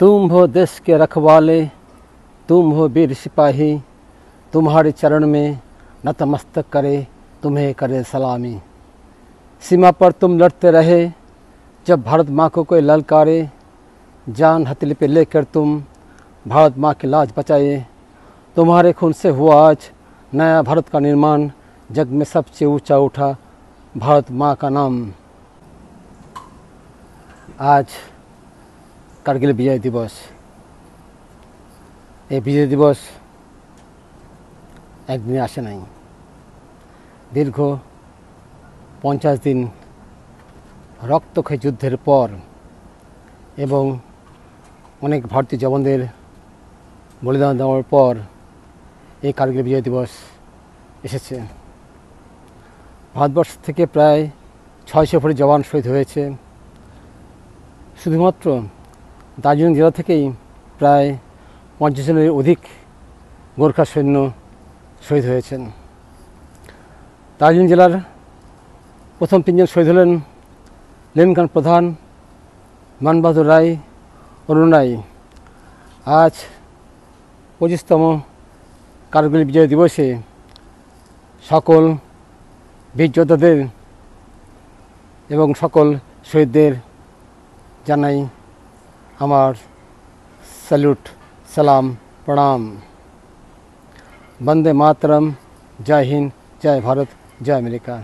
तुम हो देश के रखवाले, तुम हो वीर सिपाही, तुम्हारे चरण में नतमस्तक करे, तुम्हें करे सलामी। सीमा पर तुम लड़ते रहे, जब भारत माँ को कोई ललकारे, जान हथेली पे लेकर तुम भारत माँ की लाज बचाए। तुम्हारे खून से हुआ आज नया भारत का निर्माण, जग में सबसे ऊँचा उठा भारत माँ का नाम। আজ কার্গিল বিজয় দিবস? এই বিজয় দিবস একদিনে আসে নাই। দীর্ঘ পঞ্চাশ দিন রক্তক্ষয়ী যুদ্ধের পর এবং অনেক ভারতীয় জওয়ানদের বলিদান দেওয়ার পর এই কার্গিল বিজয় দিবস এসেছে। ভারতবর্ষ থেকে প্রায় ছয়শো ভরি জওয়ান শহীদ হয়েছে। শুধুমাত্র দার্জিলিং জেলা থেকেই প্রায় পঞ্চাশ জনের অধিক গোর্খা সৈন্য শহীদ হয়েছেন। দার্জিলিং জেলার প্রথম তিনজন শহীদ হলেন লেনকান প্রধান মানবাহাদুর রায়, অরুণ রায়। আজ পঁচিশতম কার্গিল বিজয় দিবসে সকল বীর যোদ্ধাদের এবং সকল শহীদদের জানাই हमार सल्यूट सलाम प्रणाम। वंदे मातरम। जय हिंद जय भारत जय अमेरिका।